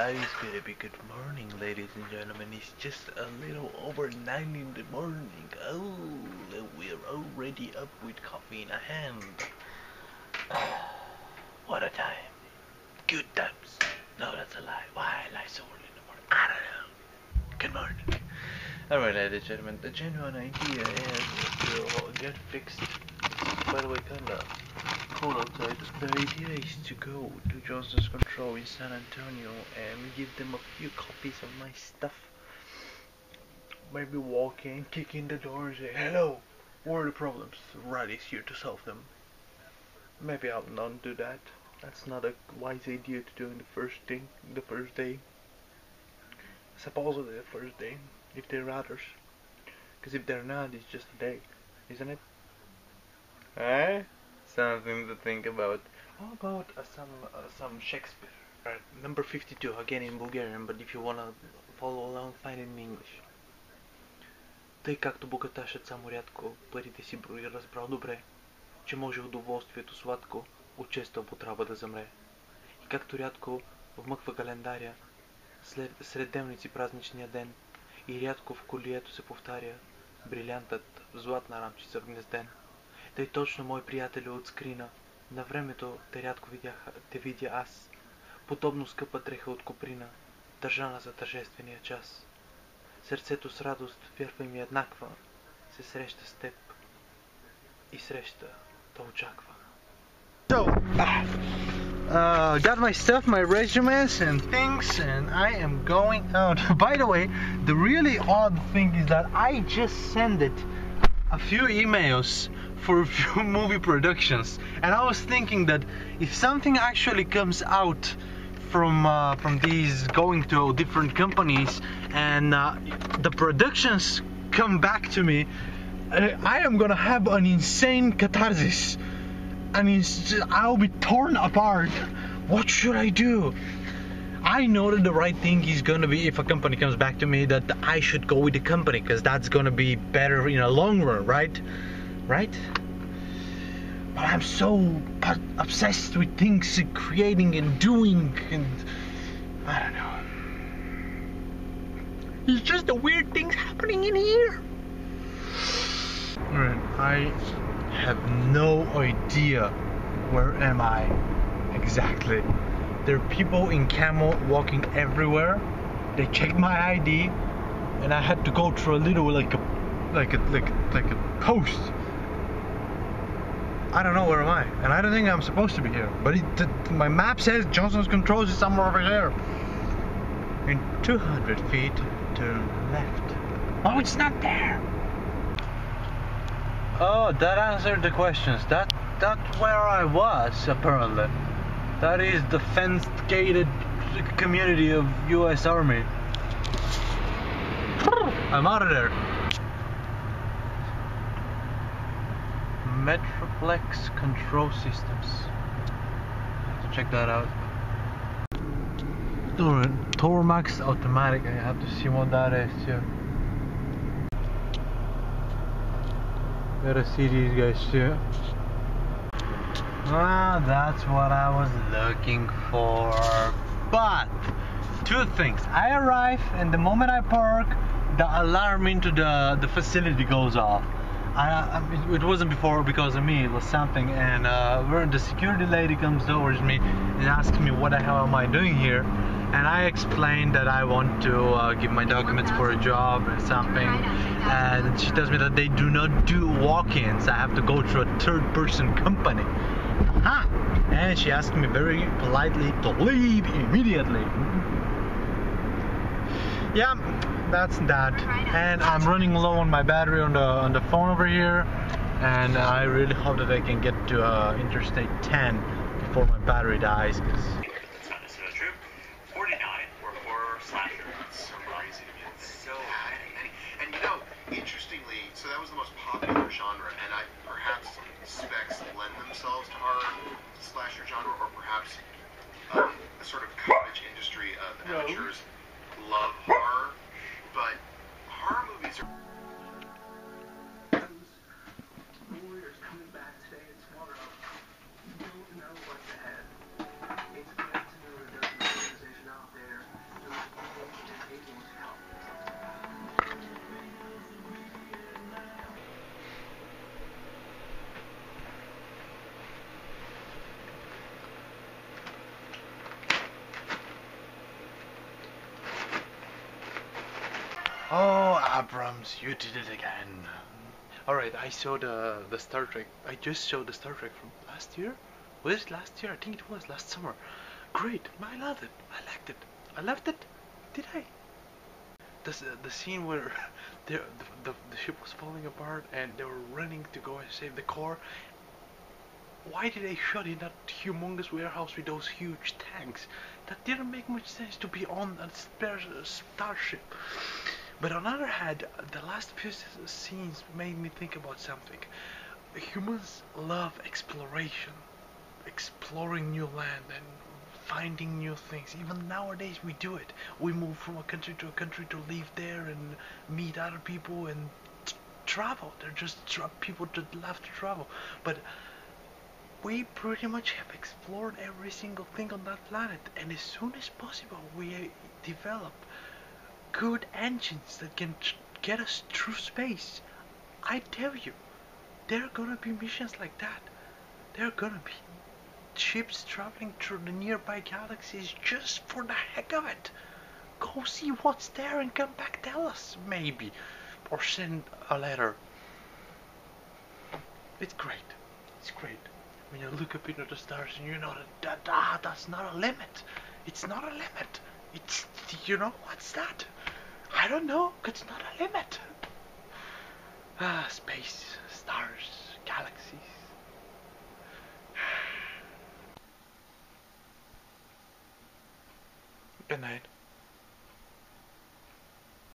that is gonna be good morning, ladies and gentlemen. It's just a little over 9 in the morning. Oh, we're already up with coffee in our hand. what a time. Good times. No, that's a lie. Why I lie so early in the morning? I don't know. Good morning. Alright, ladies and gentlemen, the genuine idea is to get fixed. By the way, kinda The idea is to go to Johnson's Control in San Antonio and give them a few copies of my stuff. Maybe walk in, kick in the door and say, Hello, what are the problems? Riley's here to solve them. Maybe I'll not do that. That's not a wise idea to do in the first thing, the first day. Supposedly the first day, if they're others. Because if they're not, it's just a day, isn't it? Eh? Something to think about. How about uh, some uh, some Shakespeare? Right, number 52, again in Bulgarian, but if you wanna follow along, find it in English. Тъй както богаташът само рядко парите си брои разбрал добре, че може удоволствието сладко от честа употреба да замре. И както рядко вмъква календаря след, сред демници празничния ден и рядко в колието се повтаря брилянтът в златна рамчица вгнезден. Тъй точно, мой приятелю от скрина, на времето те рядко видях, те видя аз, подобно скъпа дреха от коприна, държана за тържествения час. Сърцето с радост, вярвай ми еднаква, се среща с теб и среща да очаква. So, uh, got my stuff, my resumes and things, and I am going out. By the way, the really odd thing is that I just sent it a few emails for a few movie productions, and I was thinking that if something actually comes out from uh, from these going to different companies and uh, the productions come back to me, uh, I am gonna have an insane catharsis. I mean, I'll be torn apart. What should I do? I know that the right thing is gonna be if a company comes back to me that I should go with the company because that's gonna be better in a long run, right? Right? But I'm so obsessed with things and creating and doing and I don't know. It's just the weird things happening in here. Alright, I have no idea where am I exactly. There are people in camo walking everywhere. They checked my ID and I had to go through a little like a like a like like a post I don't know where am I, and I don't think I'm supposed to be here. But it, the, my map says Johnson's Controls is somewhere over here. In 200 feet, turn left. Oh, it's not there. Oh, that answered the questions. That that's where I was apparently. That is the fenced gated community of U.S. Army. I'm out of there. Metroplex Control Systems. Have to check that out. Tormax Automatic. I have to see what that is too. Gotta see these guys too. Ah, that's what I was looking for. But two things. I arrive and the moment I park, the alarm into the, the facility goes off. I, I, it wasn't before because of me, it was something. And uh, the security lady comes towards me and asks me what the hell am I doing here. And I explained that I want to uh, give my documents for a job or something. And she tells me that they do not do walk-ins. I have to go through a third-person company. Huh. And she asked me very politely to leave immediately. Yeah, that's that. And I'm running low on my battery on the on the phone over here, and I really hope that I can get to uh, Interstate 10 before my battery dies. Cause That's not necessarily true. 49 were horror slashers. Crazy to me. It's so many. And you know, interestingly, so that was the most popular genre, and I perhaps specs lend themselves to horror slasher genre, or perhaps a sort of cottage industry of amateurs love horror, but horror movies are. Oh, Abrams, you did it again. Alright, I saw the the Star Trek. I just saw the Star Trek from last year. Was it last year? I think it was last summer. Great, I loved it. I liked it. I loved it. Did I? The the scene where the, the the ship was falling apart and they were running to go and save the core. Why did they shut in that humongous warehouse with those huge tanks? That didn't make much sense to be on a spare uh, starship. But on the other hand, the last few scenes made me think about something. Humans love exploration, exploring new land and finding new things. Even nowadays, we do it. We move from a country to a country to live there and meet other people and travel. They're just tra- people that love to travel. But we pretty much have explored every single thing on that planet, and as soon as possible, we uh, develop good engines that can tr- get us through space. I tell you, there are gonna be missions like that. There are gonna be ships traveling through the nearby galaxies just for the heck of it. Go see what's there and come back tell us, maybe. Or send a letter. It's great. It's great. When you look up into the stars and you know that, that ah, that's not a limit. It's not a limit. It's, you know, what's that? I don't know, it's not a limit. Ah, space, stars, galaxies. Good night.